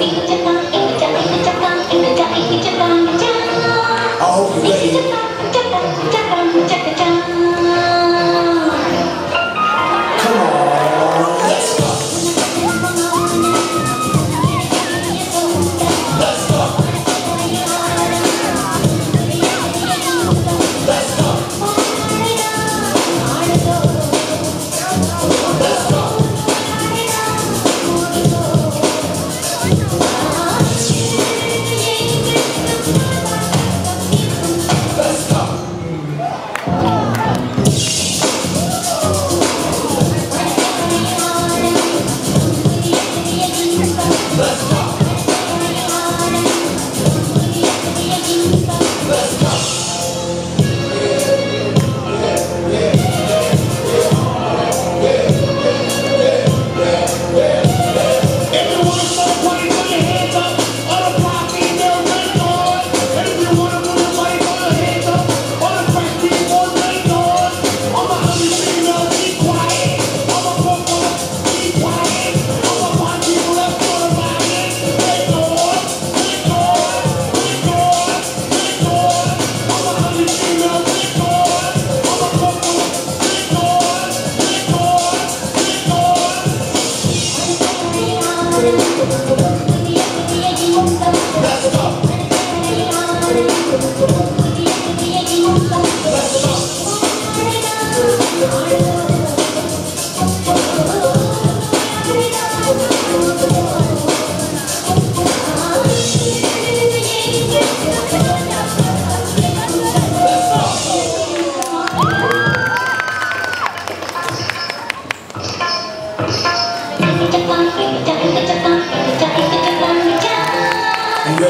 Ink a chaka, ink a chaka, ink a chaka, ink a chaka. Thank